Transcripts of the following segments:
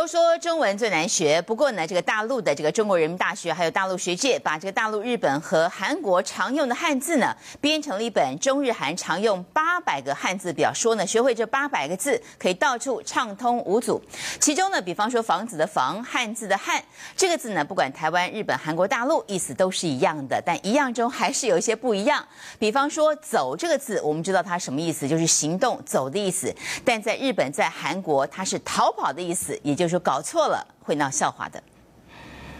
都说中文最难学，不过呢，这个大陆的这个中国人民大学还有大陆学界，把这个大陆、日本和韩国常用的汉字呢，编成了一本中日韩常用八百个汉字表，说呢，学会这八百个字可以到处畅通无阻。其中呢，比方说房子的房，汉字的汉，这个字呢，不管台湾、日本、韩国、大陆，意思都是一样的，但一样中还是有一些不一样。比方说走这个字，我们知道它什么意思，就是行动、走的意思，但在日本、在韩国，它是逃跑的意思，也就是说搞错了会闹笑话的。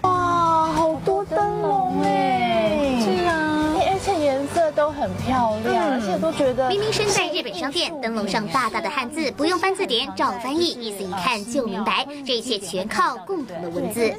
哇，好多灯笼哎！是啊，而且颜色都很漂亮，而且都觉得明明身在日本商店，灯笼上大大的汉字，不用翻字典照翻译，意思一看就明白。这一切全靠共同的文字。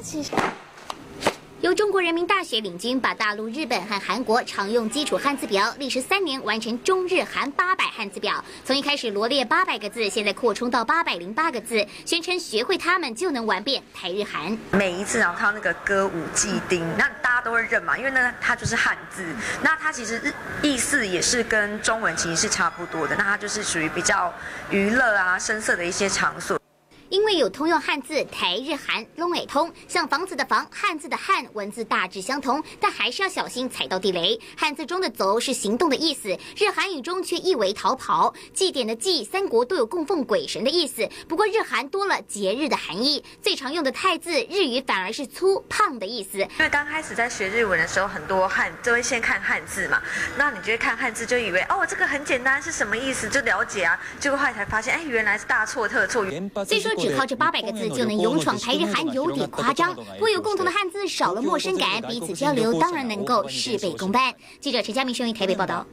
由中国人民大学领军，把大陆、日本和韩国常用基础汉字表，历时三年完成中日韩八百汉字表。从一开始罗列八百个字，现在扩充到八百零八个字，宣称学会它们就能玩遍台日韩。每一次然后看到那个歌舞伎町，那大家都会认嘛，因为呢它就是汉字，那它其实意思也是跟中文其实是差不多的，那它就是属于比较娱乐啊、声色的一些场所。因为有通用汉字台日韩拢也通，像房子的房汉字的汉文字大致相同，但还是要小心踩到地雷。汉字中的走是行动的意思，日韩语中却意为逃跑。祭典的祭，三国都有供奉鬼神的意思，不过日韩多了节日的含义。最常用的太字，日语反而是粗胖的意思。因为刚开始在学日文的时候，很多汉都会先看汉字嘛，那你就会看汉字就以为哦这个很简单是什么意思就了解啊，结果后来才发现哎原来是大错特错。虽说。只靠这八百个字就能勇闯台日韩，有点夸张。不过有共同的汉字，少了陌生感，彼此交流当然能够事倍功半。记者陈佳明，声于台北报道。